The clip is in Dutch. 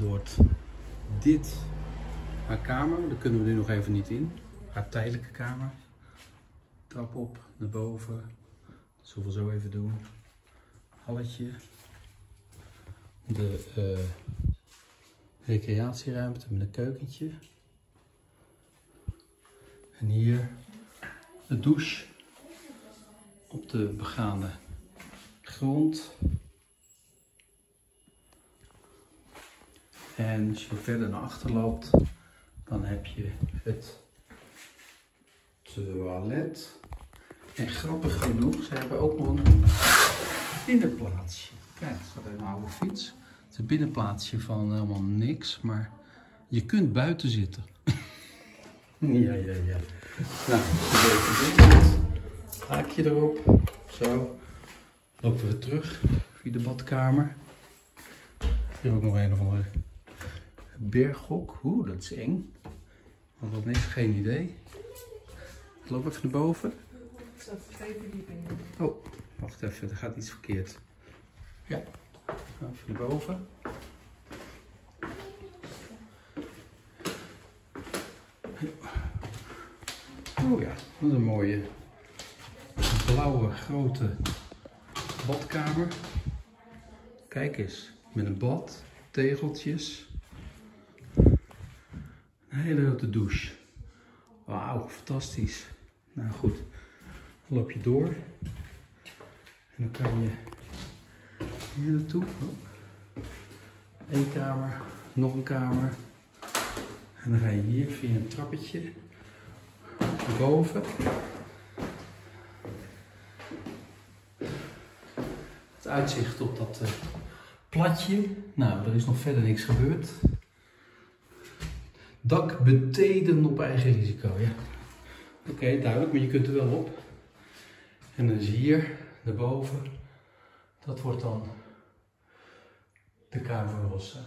wordt dit haar kamer. Daar kunnen we nu nog even niet in. Haar tijdelijke kamer. Trap op, naar boven. Dat zullen we zo even doen. Halletje. De eh, recreatieruimte met een keukentje. En hier de douche op de begane grond. En als je verder naar achter loopt, dan heb je het toilet. En grappig genoeg, ze hebben ook nog een binnenplaatsje. Kijk, er staat een oude fiets. Het is een binnenplaatsje van helemaal niks, maar je kunt buiten zitten. ja, ja, ja. Nou, even. Haakje erop. Zo. Lopen we terug via de badkamer. Hier ook nog een of andere berghok. Oeh, dat is eng. Want dat heeft geen idee. Ik loop even naar boven. Oh, wacht even, er gaat iets verkeerd. Ja, even naar boven. Oh ja, dat is een mooie blauwe grote badkamer. Kijk eens, met een bad, tegeltjes. Hele grote douche. Wauw, fantastisch. Nou goed, dan loop je door. En dan kan je hier naartoe. Eén kamer, nog een kamer. En dan ga je hier via een trappetje boven. Het uitzicht op dat uh, platje. Nou, er is nog verder niks gebeurd. Dak beteden op eigen risico, ja. Oké, duidelijk, maar je kunt er wel op. En dan je hier, daarboven, dat wordt dan de kamer Rossa.